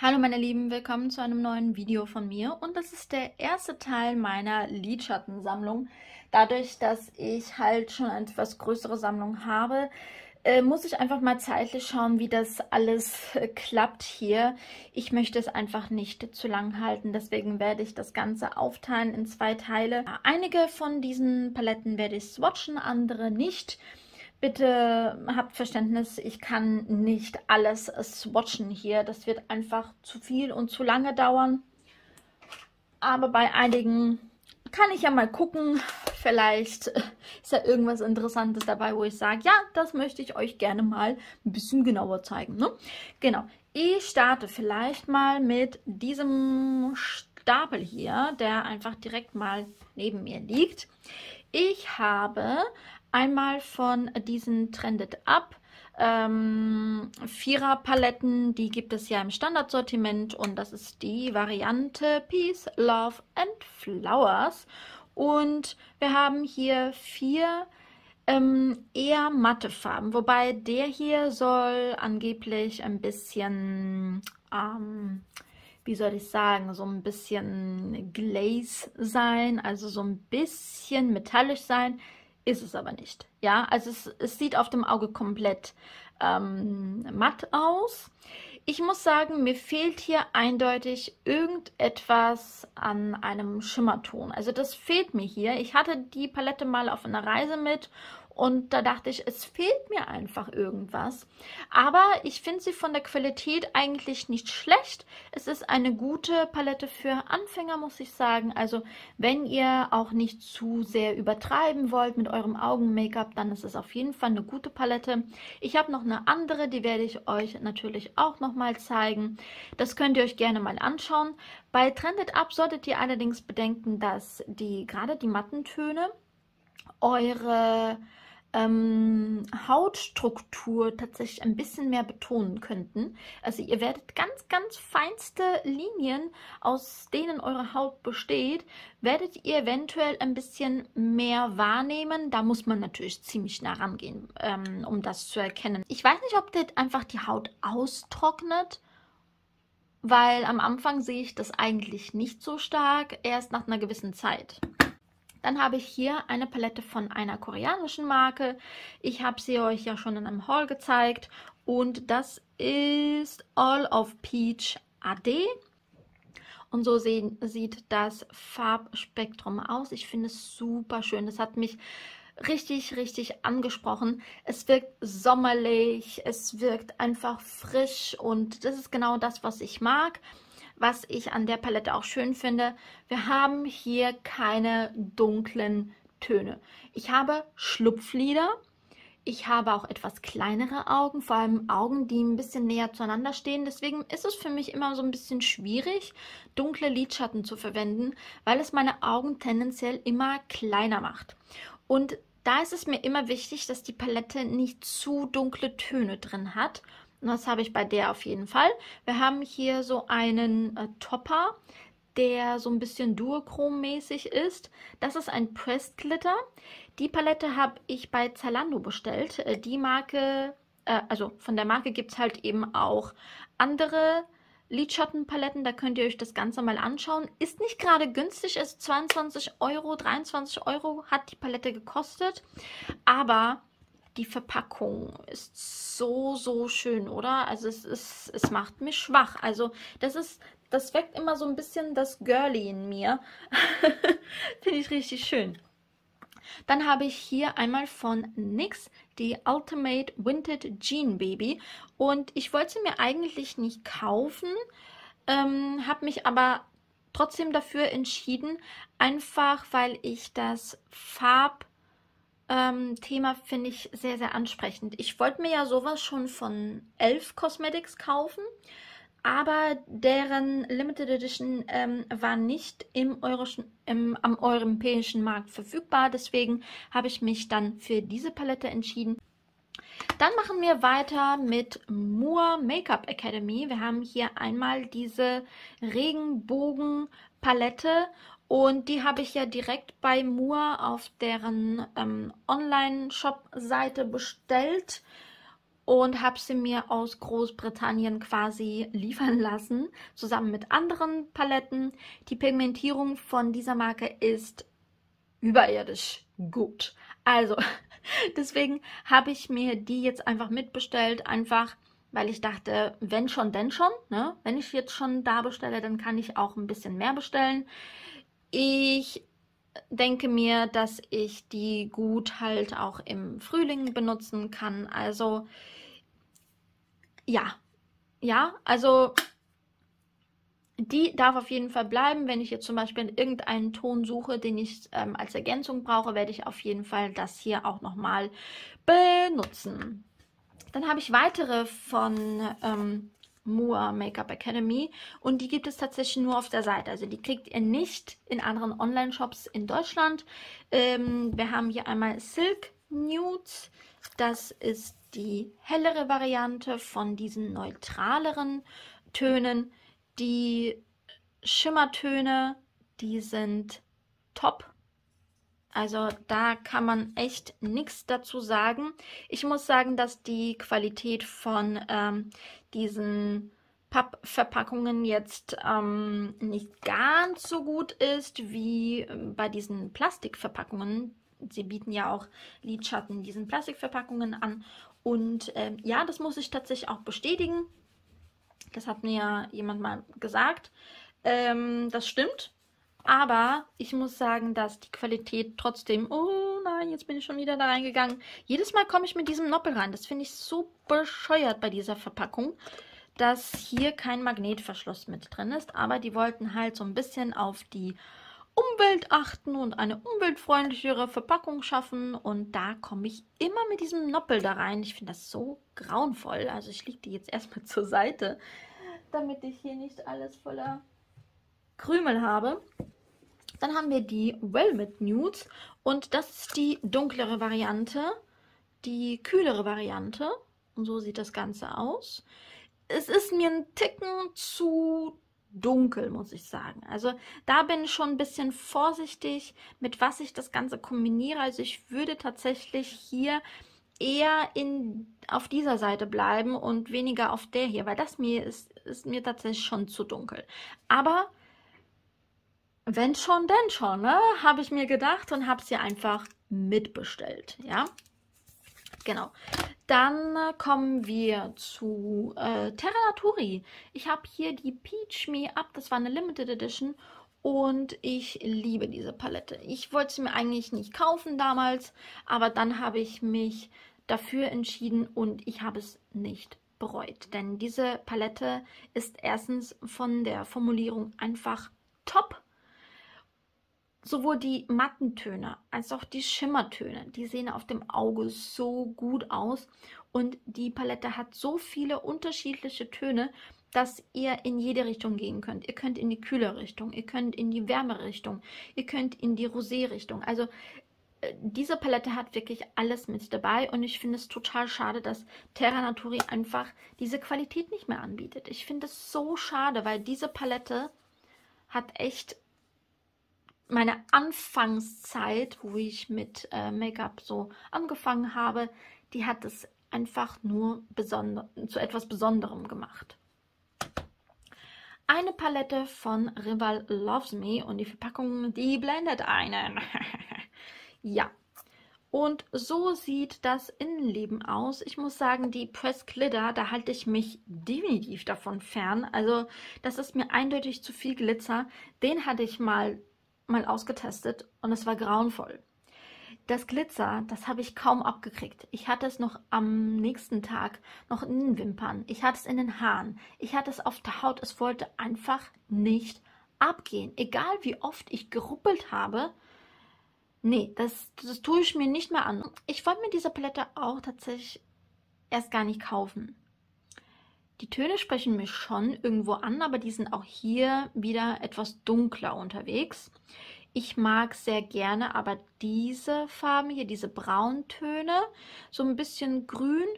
Hallo meine Lieben, willkommen zu einem neuen Video von mir und das ist der erste Teil meiner Lidschattensammlung. Dadurch, dass ich halt schon eine etwas größere Sammlung habe, äh, muss ich einfach mal zeitlich schauen, wie das alles äh, klappt hier. Ich möchte es einfach nicht zu lang halten, deswegen werde ich das Ganze aufteilen in zwei Teile. Einige von diesen Paletten werde ich swatchen, andere nicht. Bitte habt Verständnis, ich kann nicht alles swatchen hier. Das wird einfach zu viel und zu lange dauern. Aber bei einigen kann ich ja mal gucken. Vielleicht ist ja irgendwas Interessantes dabei, wo ich sage, ja, das möchte ich euch gerne mal ein bisschen genauer zeigen. Ne? Genau. Ich starte vielleicht mal mit diesem Stapel hier, der einfach direkt mal neben mir liegt. Ich habe Einmal von diesen Trended Up ähm, Vierer Paletten, die gibt es ja im Standardsortiment und das ist die Variante Peace, Love and Flowers. Und wir haben hier vier ähm, eher matte Farben, wobei der hier soll angeblich ein bisschen, ähm, wie soll ich sagen, so ein bisschen Glaze sein, also so ein bisschen metallisch sein ist es aber nicht. Ja, also es, es sieht auf dem Auge komplett ähm, matt aus. Ich muss sagen, mir fehlt hier eindeutig irgendetwas an einem Schimmerton. Also das fehlt mir hier. Ich hatte die Palette mal auf einer Reise mit und da dachte ich, es fehlt mir einfach irgendwas. Aber ich finde sie von der Qualität eigentlich nicht schlecht. Es ist eine gute Palette für Anfänger, muss ich sagen. Also wenn ihr auch nicht zu sehr übertreiben wollt mit eurem Augen-Make-up, dann ist es auf jeden Fall eine gute Palette. Ich habe noch eine andere, die werde ich euch natürlich auch nochmal zeigen. Das könnt ihr euch gerne mal anschauen. Bei Trended Up solltet ihr allerdings bedenken, dass die gerade die Mattentöne eure ähm, Hautstruktur tatsächlich ein bisschen mehr betonen könnten. Also ihr werdet ganz, ganz feinste Linien, aus denen eure Haut besteht, werdet ihr eventuell ein bisschen mehr wahrnehmen. Da muss man natürlich ziemlich nah rangehen, ähm, um das zu erkennen. Ich weiß nicht, ob das einfach die Haut austrocknet, weil am Anfang sehe ich das eigentlich nicht so stark, erst nach einer gewissen Zeit. Dann habe ich hier eine Palette von einer koreanischen Marke. Ich habe sie euch ja schon in einem Haul gezeigt. Und das ist All of Peach AD. Und so sehen, sieht das Farbspektrum aus. Ich finde es super schön. Das hat mich richtig, richtig angesprochen. Es wirkt sommerlich, es wirkt einfach frisch und das ist genau das, was ich mag was ich an der Palette auch schön finde. Wir haben hier keine dunklen Töne. Ich habe Schlupflider. Ich habe auch etwas kleinere Augen, vor allem Augen, die ein bisschen näher zueinander stehen. Deswegen ist es für mich immer so ein bisschen schwierig, dunkle Lidschatten zu verwenden, weil es meine Augen tendenziell immer kleiner macht. Und da ist es mir immer wichtig, dass die Palette nicht zu dunkle Töne drin hat das habe ich bei der auf jeden Fall. Wir haben hier so einen äh, Topper, der so ein bisschen Duochrom-mäßig ist. Das ist ein Pressed Glitter. Die Palette habe ich bei Zalando bestellt. Äh, die Marke, äh, also von der Marke gibt es halt eben auch andere Lidschattenpaletten. Da könnt ihr euch das Ganze mal anschauen. Ist nicht gerade günstig, ist 22 Euro, 23 Euro hat die Palette gekostet. Aber die Verpackung ist so, so schön, oder? Also es ist, es macht mich schwach. Also das ist, das weckt immer so ein bisschen das Girly in mir. Finde ich richtig schön. Dann habe ich hier einmal von NYX die Ultimate Winted Jean Baby. Und ich wollte sie mir eigentlich nicht kaufen, ähm, habe mich aber trotzdem dafür entschieden, einfach weil ich das Farb ähm, Thema finde ich sehr, sehr ansprechend. Ich wollte mir ja sowas schon von Elf Cosmetics kaufen, aber deren Limited Edition ähm, war nicht im, Eurischen, im, am europäischen Markt verfügbar. Deswegen habe ich mich dann für diese Palette entschieden. Dann machen wir weiter mit Moore Makeup Academy. Wir haben hier einmal diese Regenbogen-Palette und die habe ich ja direkt bei Moore auf deren ähm, Online-Shop-Seite bestellt. und habe sie mir aus Großbritannien quasi liefern lassen, zusammen mit anderen Paletten. Die Pigmentierung von dieser Marke ist überirdisch gut. Also, deswegen habe ich mir die jetzt einfach mitbestellt, einfach weil ich dachte, wenn schon, denn schon. Ne? Wenn ich jetzt schon da bestelle, dann kann ich auch ein bisschen mehr bestellen. Ich denke mir, dass ich die gut halt auch im Frühling benutzen kann. Also ja, ja, also die darf auf jeden Fall bleiben. Wenn ich jetzt zum Beispiel irgendeinen Ton suche, den ich ähm, als Ergänzung brauche, werde ich auf jeden Fall das hier auch nochmal benutzen. Dann habe ich weitere von ähm, Mua Makeup Academy und die gibt es tatsächlich nur auf der Seite. Also die kriegt ihr nicht in anderen Online-Shops in Deutschland. Ähm, wir haben hier einmal Silk Nudes. Das ist die hellere Variante von diesen neutraleren Tönen. Die Schimmertöne, die sind top. Also da kann man echt nichts dazu sagen. Ich muss sagen, dass die Qualität von ähm, diesen Pappverpackungen jetzt ähm, nicht ganz so gut ist wie ähm, bei diesen Plastikverpackungen. Sie bieten ja auch Lidschatten diesen Plastikverpackungen an. Und ähm, ja, das muss ich tatsächlich auch bestätigen. Das hat mir jemand mal gesagt. Ähm, das stimmt. Aber ich muss sagen, dass die Qualität trotzdem. Oh nein, jetzt bin ich schon wieder da reingegangen. Jedes Mal komme ich mit diesem Noppel rein. Das finde ich so bescheuert bei dieser Verpackung, dass hier kein Magnetverschluss mit drin ist. Aber die wollten halt so ein bisschen auf die Umwelt achten und eine umweltfreundlichere Verpackung schaffen. Und da komme ich immer mit diesem Noppel da rein. Ich finde das so grauenvoll. Also ich lege die jetzt erstmal zur Seite, damit ich hier nicht alles voller Krümel habe. Dann haben wir die Velvet Nudes und das ist die dunklere Variante, die kühlere Variante. Und so sieht das Ganze aus. Es ist mir ein Ticken zu dunkel, muss ich sagen. Also da bin ich schon ein bisschen vorsichtig, mit was ich das Ganze kombiniere. Also ich würde tatsächlich hier eher in, auf dieser Seite bleiben und weniger auf der hier, weil das mir ist, ist mir tatsächlich schon zu dunkel. Aber wenn schon, denn schon, ne? Habe ich mir gedacht und habe sie einfach mitbestellt, ja. Genau. Dann äh, kommen wir zu äh, Terra Naturi. Ich habe hier die Peach Me Up, das war eine Limited Edition und ich liebe diese Palette. Ich wollte sie mir eigentlich nicht kaufen damals, aber dann habe ich mich dafür entschieden und ich habe es nicht bereut. Denn diese Palette ist erstens von der Formulierung einfach top sowohl die matten Töne als auch die Schimmertöne, die sehen auf dem Auge so gut aus und die Palette hat so viele unterschiedliche Töne, dass ihr in jede Richtung gehen könnt. Ihr könnt in die kühle Richtung, ihr könnt in die wärmere Richtung, ihr könnt in die Rosé-Richtung. Also äh, diese Palette hat wirklich alles mit dabei und ich finde es total schade, dass Terra Naturi einfach diese Qualität nicht mehr anbietet. Ich finde es so schade, weil diese Palette hat echt meine Anfangszeit, wo ich mit äh, Make-up so angefangen habe, die hat es einfach nur zu etwas Besonderem gemacht. Eine Palette von Rival Loves Me und die Verpackung, die blendet einen. ja. Und so sieht das Innenleben aus. Ich muss sagen, die Press Glitter, da halte ich mich definitiv davon fern. Also das ist mir eindeutig zu viel Glitzer. Den hatte ich mal mal ausgetestet und es war grauenvoll. Das Glitzer, das habe ich kaum abgekriegt. Ich hatte es noch am nächsten Tag noch in den Wimpern. Ich hatte es in den Haaren. Ich hatte es auf der Haut. Es wollte einfach nicht abgehen. Egal wie oft ich geruppelt habe. Nee, das, das tue ich mir nicht mehr an. Ich wollte mir diese Palette auch tatsächlich erst gar nicht kaufen. Die Töne sprechen mich schon irgendwo an, aber die sind auch hier wieder etwas dunkler unterwegs. Ich mag sehr gerne aber diese Farben hier, diese Brauntöne, so ein bisschen grün.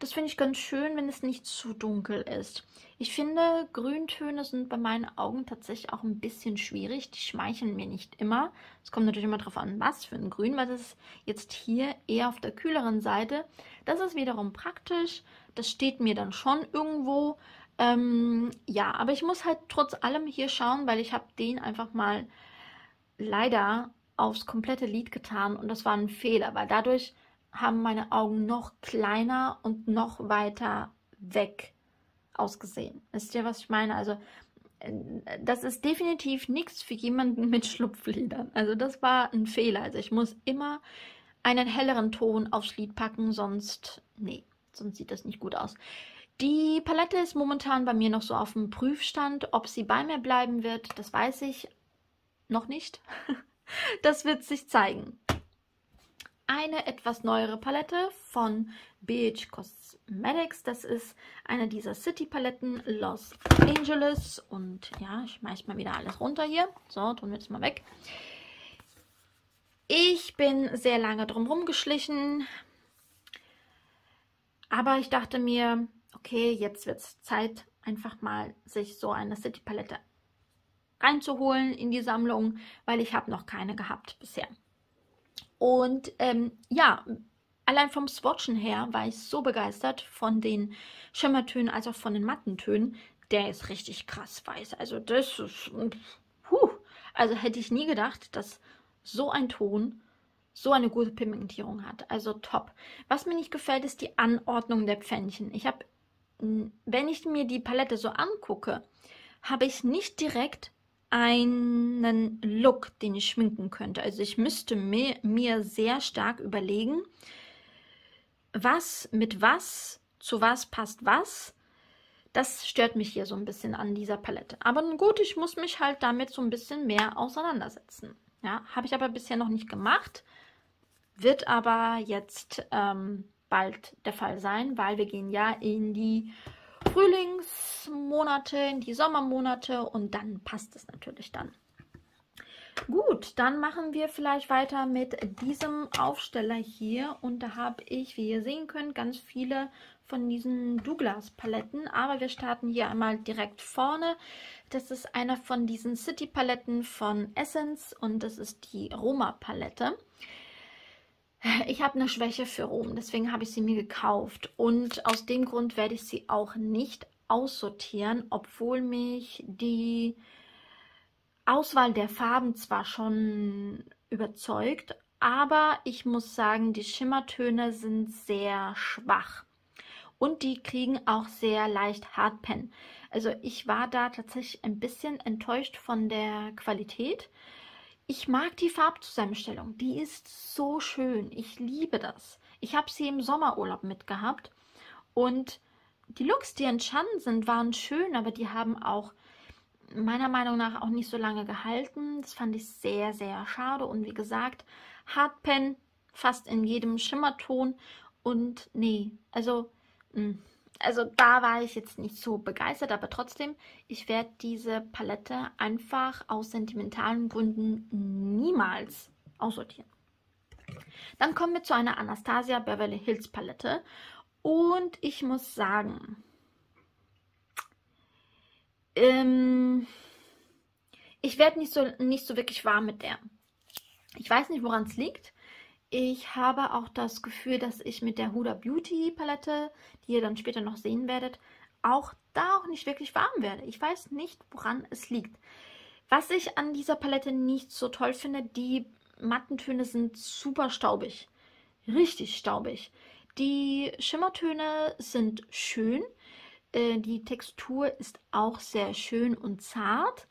Das finde ich ganz schön, wenn es nicht zu dunkel ist. Ich finde, Grüntöne sind bei meinen Augen tatsächlich auch ein bisschen schwierig. Die schmeicheln mir nicht immer. Es kommt natürlich immer darauf an, was für ein Grün, weil das ist jetzt hier eher auf der kühleren Seite. Das ist wiederum praktisch. Das steht mir dann schon irgendwo. Ähm, ja, aber ich muss halt trotz allem hier schauen, weil ich habe den einfach mal leider aufs komplette Lid getan und das war ein Fehler, weil dadurch haben meine Augen noch kleiner und noch weiter weg ausgesehen. Wisst ihr, was ich meine? Also äh, das ist definitiv nichts für jemanden mit Schlupflidern. Also das war ein Fehler. Also ich muss immer einen helleren Ton aufs Lid packen, sonst, nee, sonst sieht das nicht gut aus. Die Palette ist momentan bei mir noch so auf dem Prüfstand. Ob sie bei mir bleiben wird, das weiß ich noch nicht. Das wird sich zeigen. Eine etwas neuere Palette von BH Cosmetics. Das ist eine dieser City-Paletten Los Angeles. Und ja, ich schmeiß mal wieder alles runter hier. So, tun wir das mal weg. Ich bin sehr lange drum geschlichen. Aber ich dachte mir, okay, jetzt wird es Zeit, einfach mal sich so eine City-Palette reinzuholen in die Sammlung, weil ich habe noch keine gehabt bisher. Und ähm, ja, allein vom Swatchen her war ich so begeistert von den Schimmertönen als auch von den Mattentönen. Der ist richtig krass weiß. Also das ist... Puh, also hätte ich nie gedacht, dass so ein Ton so eine gute Pigmentierung hat. Also top. Was mir nicht gefällt, ist die Anordnung der Pfännchen. Ich habe, wenn ich mir die Palette so angucke, habe ich nicht direkt einen Look, den ich schminken könnte. Also ich müsste mir, mir sehr stark überlegen, was mit was, zu was passt was. Das stört mich hier so ein bisschen an dieser Palette. Aber gut, ich muss mich halt damit so ein bisschen mehr auseinandersetzen. Ja, habe ich aber bisher noch nicht gemacht. Wird aber jetzt ähm, bald der Fall sein, weil wir gehen ja in die Frühlingsmonate, in die Sommermonate und dann passt es natürlich dann. Gut, dann machen wir vielleicht weiter mit diesem Aufsteller hier und da habe ich, wie ihr sehen könnt, ganz viele von diesen Douglas Paletten, aber wir starten hier einmal direkt vorne. Das ist einer von diesen City Paletten von Essence und das ist die Roma Palette. Ich habe eine Schwäche für Rom, deswegen habe ich sie mir gekauft. Und aus dem Grund werde ich sie auch nicht aussortieren, obwohl mich die Auswahl der Farben zwar schon überzeugt, aber ich muss sagen, die Schimmertöne sind sehr schwach. Und die kriegen auch sehr leicht Hardpen. Also ich war da tatsächlich ein bisschen enttäuscht von der Qualität. Ich mag die Farbzusammenstellung. Die ist so schön. Ich liebe das. Ich habe sie im Sommerurlaub mitgehabt. Und die Looks, die entstanden sind, waren schön, aber die haben auch meiner Meinung nach auch nicht so lange gehalten. Das fand ich sehr, sehr schade. Und wie gesagt, Hardpen fast in jedem Schimmerton. Und nee, also... Mh hm also da war ich jetzt nicht so begeistert, aber trotzdem, ich werde diese Palette einfach aus sentimentalen Gründen niemals aussortieren. Dann kommen wir zu einer Anastasia Beverly Hills Palette und ich muss sagen, ähm, ich werde nicht so, nicht so wirklich warm mit der. Ich weiß nicht, woran es liegt. Ich habe auch das Gefühl, dass ich mit der Huda Beauty Palette, die ihr dann später noch sehen werdet, auch da auch nicht wirklich warm werde. Ich weiß nicht, woran es liegt. Was ich an dieser Palette nicht so toll finde, die Mattentöne sind super staubig. Richtig staubig. Die Schimmertöne sind schön. Äh, die Textur ist auch sehr schön und zart.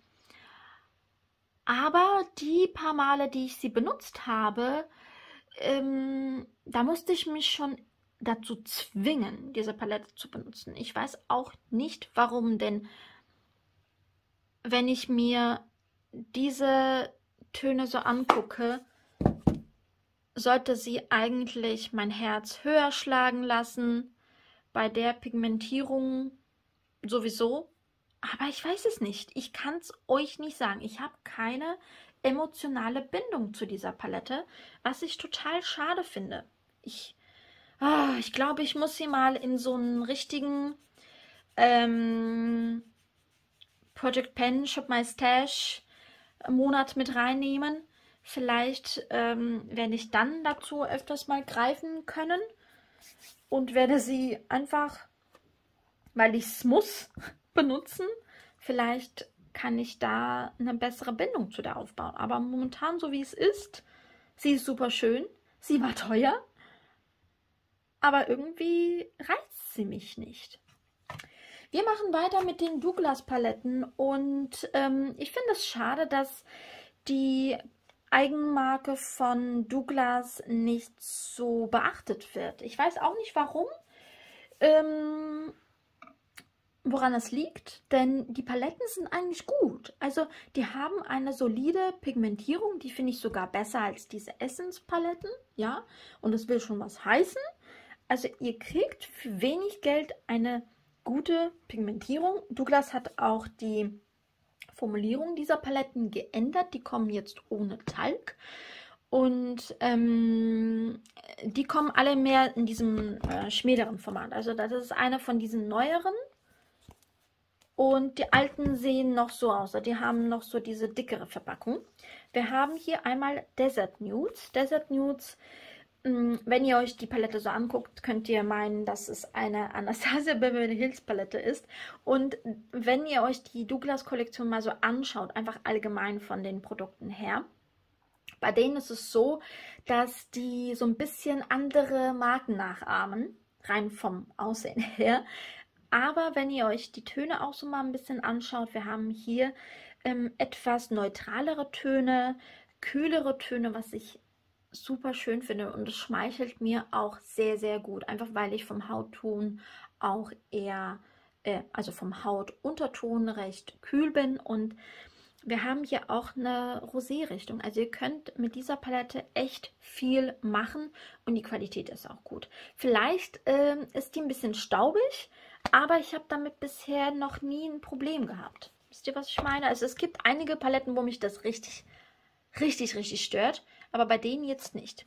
Aber die paar Male, die ich sie benutzt habe, ähm, da musste ich mich schon dazu zwingen, diese Palette zu benutzen. Ich weiß auch nicht, warum, denn wenn ich mir diese Töne so angucke, sollte sie eigentlich mein Herz höher schlagen lassen. Bei der Pigmentierung sowieso. Aber ich weiß es nicht. Ich kann es euch nicht sagen. Ich habe keine emotionale Bindung zu dieser Palette, was ich total schade finde. Ich, Ah, ich glaube, ich muss sie mal in so einen richtigen ähm, Project Pen Shop My Stash Monat mit reinnehmen. Vielleicht ähm, werde ich dann dazu öfters mal greifen können und werde sie einfach, weil ich es muss, benutzen. Vielleicht kann ich da eine bessere Bindung zu der aufbauen. Aber momentan, so wie es ist, sie ist super schön. Sie war teuer. Aber irgendwie reizt sie mich nicht. Wir machen weiter mit den Douglas Paletten und ähm, ich finde es schade, dass die Eigenmarke von Douglas nicht so beachtet wird. Ich weiß auch nicht warum, ähm, woran es liegt, denn die Paletten sind eigentlich gut. Also die haben eine solide Pigmentierung, die finde ich sogar besser als diese Essence-Paletten, ja, und das will schon was heißen. Also ihr kriegt für wenig Geld eine gute Pigmentierung. Douglas hat auch die Formulierung dieser Paletten geändert. Die kommen jetzt ohne Talg. Und ähm, die kommen alle mehr in diesem äh, schmäderen Format. Also das ist eine von diesen neueren. Und die alten sehen noch so aus. Die haben noch so diese dickere Verpackung. Wir haben hier einmal Desert Nudes. Desert Nudes Mm, wenn ihr euch die Palette so anguckt, könnt ihr meinen, dass es eine Anastasia Beverly Hills Palette ist. Und wenn ihr euch die Douglas Kollektion mal so anschaut, einfach allgemein von den Produkten her, bei denen ist es so, dass die so ein bisschen andere Marken nachahmen, rein vom Aussehen her. Aber wenn ihr euch die Töne auch so mal ein bisschen anschaut, wir haben hier ähm, etwas neutralere Töne, kühlere Töne, was ich super schön finde und es schmeichelt mir auch sehr, sehr gut. Einfach weil ich vom Hautton auch eher, äh, also vom Hautunterton recht kühl bin und wir haben hier auch eine Rosé-Richtung. Also ihr könnt mit dieser Palette echt viel machen und die Qualität ist auch gut. Vielleicht äh, ist die ein bisschen staubig, aber ich habe damit bisher noch nie ein Problem gehabt. Wisst ihr, was ich meine? Also es gibt einige Paletten, wo mich das richtig, richtig, richtig stört aber bei denen jetzt nicht.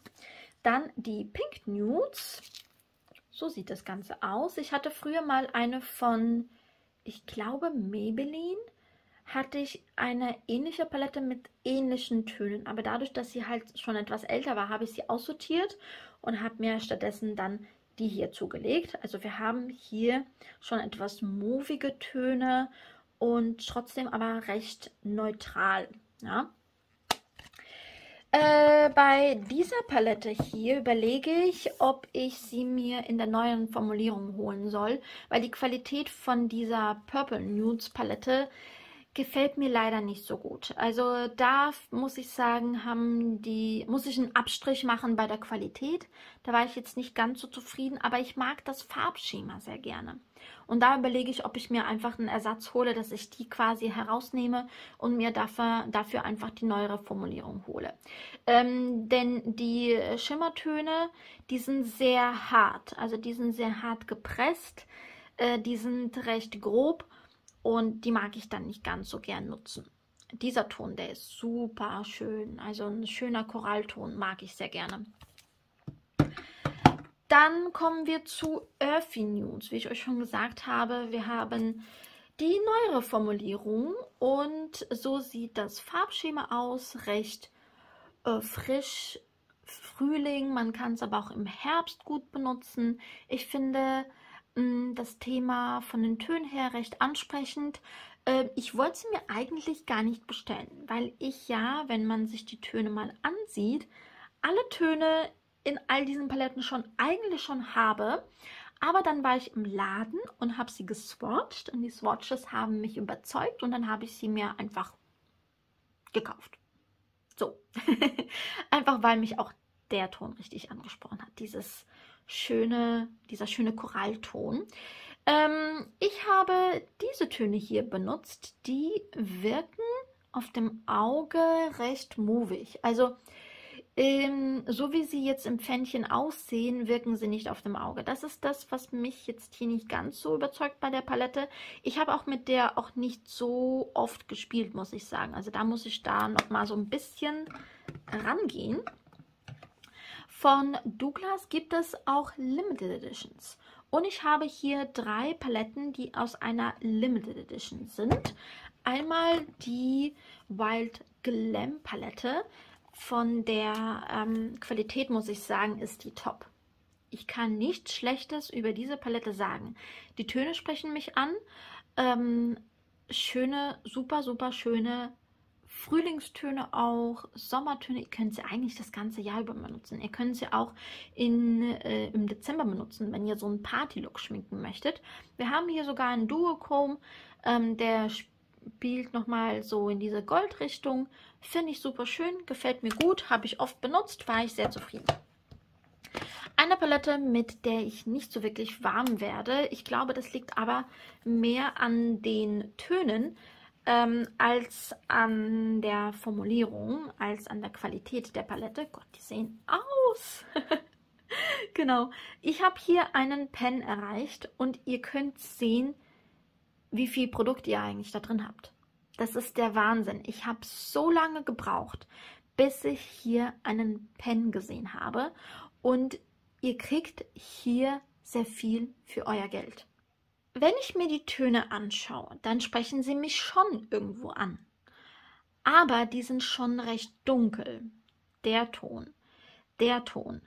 Dann die Pink Nudes. So sieht das Ganze aus. Ich hatte früher mal eine von, ich glaube, Maybelline. Hatte ich eine ähnliche Palette mit ähnlichen Tönen. Aber dadurch, dass sie halt schon etwas älter war, habe ich sie aussortiert und habe mir stattdessen dann die hier zugelegt. Also wir haben hier schon etwas movige Töne und trotzdem aber recht neutral. Ja? Äh, bei dieser Palette hier überlege ich, ob ich sie mir in der neuen Formulierung holen soll, weil die Qualität von dieser Purple Nudes Palette gefällt mir leider nicht so gut. Also da muss ich sagen, haben die, muss ich einen Abstrich machen bei der Qualität. Da war ich jetzt nicht ganz so zufrieden, aber ich mag das Farbschema sehr gerne. Und da überlege ich, ob ich mir einfach einen Ersatz hole, dass ich die quasi herausnehme und mir dafür, dafür einfach die neuere Formulierung hole. Ähm, denn die Schimmertöne, die sind sehr hart. Also die sind sehr hart gepresst. Äh, die sind recht grob und die mag ich dann nicht ganz so gern nutzen. Dieser Ton, der ist super schön. Also ein schöner Korallton mag ich sehr gerne. Dann kommen wir zu Earthy Nudes. Wie ich euch schon gesagt habe, wir haben die neuere Formulierung und so sieht das Farbschema aus. Recht äh, frisch, Frühling. Man kann es aber auch im Herbst gut benutzen. Ich finde das Thema von den Tönen her recht ansprechend. Ähm, ich wollte sie mir eigentlich gar nicht bestellen, weil ich ja, wenn man sich die Töne mal ansieht, alle Töne in all diesen Paletten schon eigentlich schon habe. Aber dann war ich im Laden und habe sie geswatcht und die Swatches haben mich überzeugt und dann habe ich sie mir einfach gekauft. So. einfach weil mich auch der Ton richtig angesprochen hat. Dieses schöne, dieser schöne Korallton. Ähm, ich habe diese Töne hier benutzt. Die wirken auf dem Auge recht movig. Also ähm, so wie sie jetzt im Pfännchen aussehen, wirken sie nicht auf dem Auge. Das ist das, was mich jetzt hier nicht ganz so überzeugt bei der Palette. Ich habe auch mit der auch nicht so oft gespielt, muss ich sagen. Also da muss ich da noch mal so ein bisschen rangehen. Von Douglas gibt es auch Limited Editions. Und ich habe hier drei Paletten, die aus einer Limited Edition sind. Einmal die Wild Glam Palette. Von der ähm, Qualität muss ich sagen, ist die top. Ich kann nichts Schlechtes über diese Palette sagen. Die Töne sprechen mich an. Ähm, schöne, super, super schöne Frühlingstöne auch, Sommertöne. Ihr könnt sie eigentlich das ganze Jahr über benutzen. Ihr könnt sie auch in, äh, im Dezember benutzen, wenn ihr so einen Party-Look schminken möchtet. Wir haben hier sogar einen Duochrome, ähm, der spielt nochmal so in diese Goldrichtung. Finde ich super schön, gefällt mir gut, habe ich oft benutzt, war ich sehr zufrieden. Eine Palette, mit der ich nicht so wirklich warm werde. Ich glaube, das liegt aber mehr an den Tönen, ähm, als an der Formulierung, als an der Qualität der Palette. Gott, die sehen aus! genau. Ich habe hier einen Pen erreicht und ihr könnt sehen, wie viel Produkt ihr eigentlich da drin habt. Das ist der Wahnsinn. Ich habe so lange gebraucht, bis ich hier einen Pen gesehen habe. Und ihr kriegt hier sehr viel für euer Geld. Wenn ich mir die Töne anschaue, dann sprechen sie mich schon irgendwo an. Aber die sind schon recht dunkel. Der Ton, der Ton.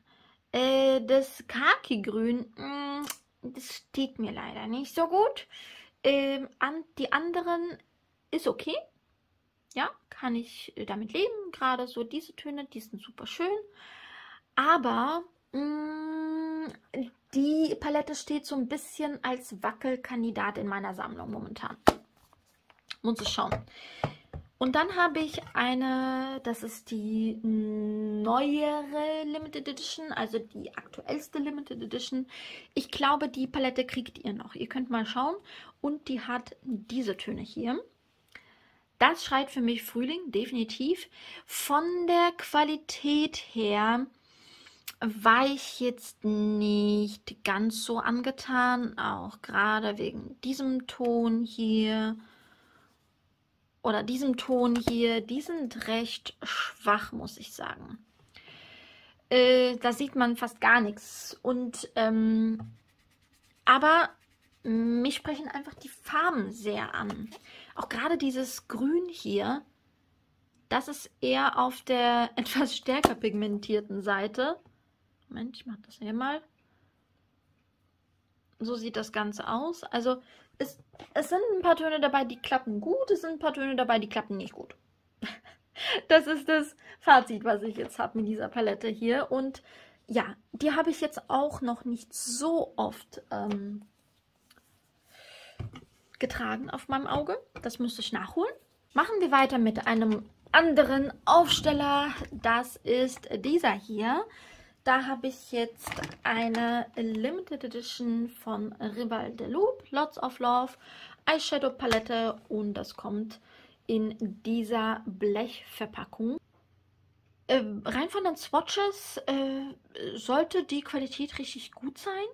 Äh, das Khaki-Grün, mm, das steht mir leider nicht so gut. Ähm, an, die anderen ist okay. Ja, kann ich damit leben. Gerade so diese Töne, die sind super schön. Aber mh, mm, die Palette steht so ein bisschen als Wackelkandidat in meiner Sammlung momentan. Muss ich schauen. Und dann habe ich eine, das ist die neuere Limited Edition, also die aktuellste Limited Edition. Ich glaube, die Palette kriegt ihr noch. Ihr könnt mal schauen. Und die hat diese Töne hier. Das schreit für mich Frühling, definitiv. Von der Qualität her war ich jetzt nicht ganz so angetan, auch gerade wegen diesem Ton hier oder diesem Ton hier. Die sind recht schwach, muss ich sagen. Äh, da sieht man fast gar nichts. Und ähm, aber mich sprechen einfach die Farben sehr an. Auch gerade dieses Grün hier, das ist eher auf der etwas stärker pigmentierten Seite. Moment, ich mache das hier mal. So sieht das Ganze aus. Also es, es sind ein paar Töne dabei, die klappen gut. Es sind ein paar Töne dabei, die klappen nicht gut. das ist das Fazit, was ich jetzt habe mit dieser Palette hier. Und ja, die habe ich jetzt auch noch nicht so oft ähm, getragen auf meinem Auge. Das müsste ich nachholen. Machen wir weiter mit einem anderen Aufsteller. Das ist dieser hier. Da habe ich jetzt eine Limited Edition von Rival de Loop, Lots of Love, Eyeshadow Palette und das kommt in dieser Blechverpackung. Äh, rein von den Swatches äh, sollte die Qualität richtig gut sein.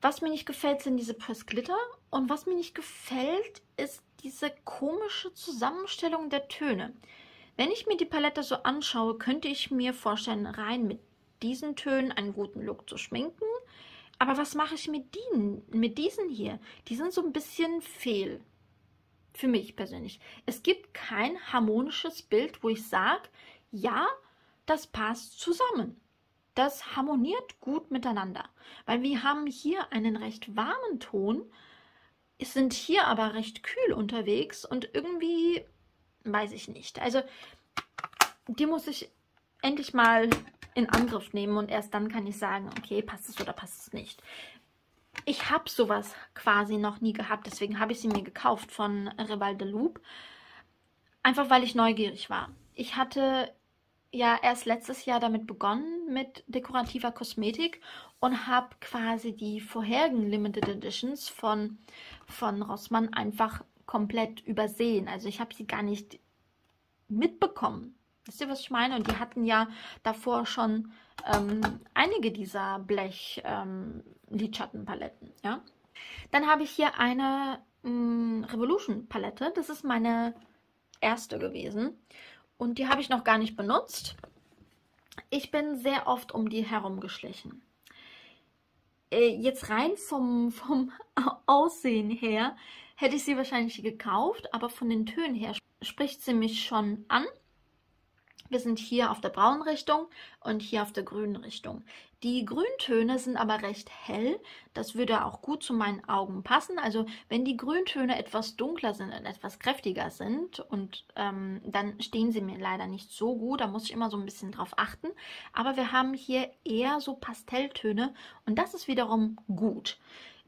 Was mir nicht gefällt, sind diese Press Glitter. Und was mir nicht gefällt, ist diese komische Zusammenstellung der Töne. Wenn ich mir die Palette so anschaue, könnte ich mir vorstellen, rein mit diesen Tönen einen guten Look zu schminken. Aber was mache ich mit, denen, mit diesen hier? Die sind so ein bisschen fehl. Für mich persönlich. Es gibt kein harmonisches Bild, wo ich sage, ja, das passt zusammen. Das harmoniert gut miteinander. Weil wir haben hier einen recht warmen Ton, sind hier aber recht kühl unterwegs und irgendwie weiß ich nicht. Also die muss ich endlich mal in Angriff nehmen und erst dann kann ich sagen, okay, passt es oder passt es nicht. Ich habe sowas quasi noch nie gehabt, deswegen habe ich sie mir gekauft von Rival de Loop. Einfach weil ich neugierig war. Ich hatte ja erst letztes Jahr damit begonnen mit dekorativer Kosmetik und habe quasi die vorherigen Limited Editions von, von Rossmann einfach komplett übersehen. Also ich habe sie gar nicht mitbekommen. Wisst ihr, was ich meine? Und die hatten ja davor schon ähm, einige dieser Blech-Lidschattenpaletten. Ähm, ja? Dann habe ich hier eine ähm, Revolution-Palette. Das ist meine erste gewesen. Und die habe ich noch gar nicht benutzt. Ich bin sehr oft um die herumgeschlichen. Äh, jetzt rein vom, vom Aussehen her hätte ich sie wahrscheinlich gekauft, aber von den Tönen her spricht sie mich schon an. Wir sind hier auf der braunen Richtung und hier auf der grünen Richtung. Die Grüntöne sind aber recht hell. Das würde auch gut zu meinen Augen passen. Also wenn die Grüntöne etwas dunkler sind und etwas kräftiger sind und ähm, dann stehen sie mir leider nicht so gut. Da muss ich immer so ein bisschen drauf achten. Aber wir haben hier eher so Pastelltöne und das ist wiederum gut.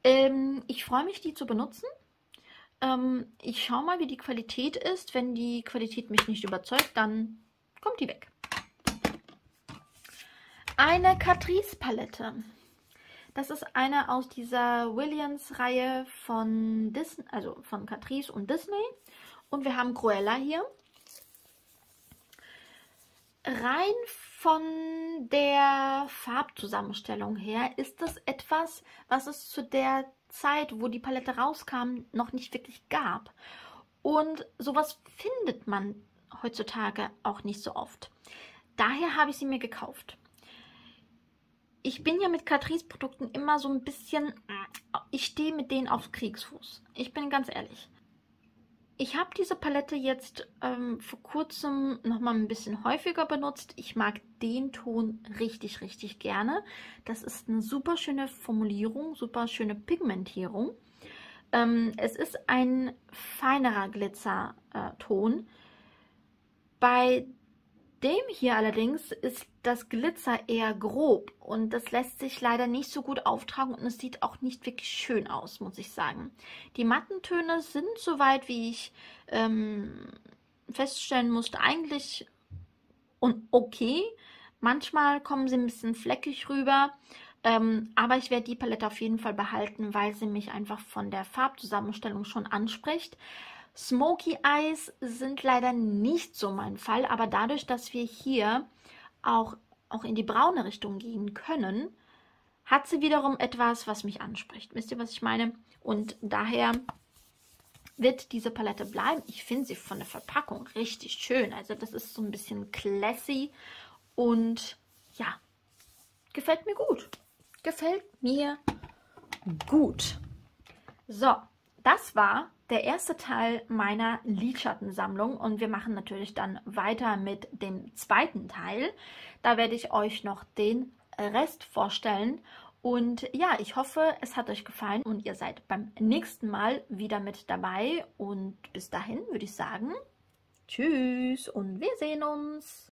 Ähm, ich freue mich, die zu benutzen. Ähm, ich schaue mal, wie die Qualität ist. Wenn die Qualität mich nicht überzeugt, dann kommt die weg. Eine Catrice Palette. Das ist eine aus dieser Williams-Reihe von Disney, also von Catrice und Disney. Und wir haben Cruella hier. Rein von der Farbzusammenstellung her ist das etwas, was es zu der Zeit, wo die Palette rauskam, noch nicht wirklich gab. Und sowas findet man heutzutage auch nicht so oft. Daher habe ich sie mir gekauft. Ich bin ja mit Catrice-Produkten immer so ein bisschen, ich stehe mit denen auf Kriegsfuß. Ich bin ganz ehrlich. Ich habe diese Palette jetzt ähm, vor kurzem nochmal ein bisschen häufiger benutzt. Ich mag den Ton richtig, richtig gerne. Das ist eine super schöne Formulierung, super schöne Pigmentierung. Ähm, es ist ein feinerer Glitzerton. Äh, bei dem hier allerdings ist das Glitzer eher grob und das lässt sich leider nicht so gut auftragen und es sieht auch nicht wirklich schön aus, muss ich sagen. Die Mattentöne sind soweit, wie ich ähm, feststellen musste, eigentlich okay. Manchmal kommen sie ein bisschen fleckig rüber, ähm, aber ich werde die Palette auf jeden Fall behalten, weil sie mich einfach von der Farbzusammenstellung schon anspricht. Smoky Eyes sind leider nicht so mein Fall, aber dadurch, dass wir hier auch, auch in die braune Richtung gehen können, hat sie wiederum etwas, was mich anspricht. Wisst ihr, was ich meine? Und daher wird diese Palette bleiben. Ich finde sie von der Verpackung richtig schön. Also das ist so ein bisschen classy und ja, gefällt mir gut. Gefällt mir gut. So, das war der erste Teil meiner Lidschattensammlung und wir machen natürlich dann weiter mit dem zweiten Teil. Da werde ich euch noch den Rest vorstellen und ja, ich hoffe, es hat euch gefallen und ihr seid beim nächsten Mal wieder mit dabei und bis dahin würde ich sagen, tschüss und wir sehen uns.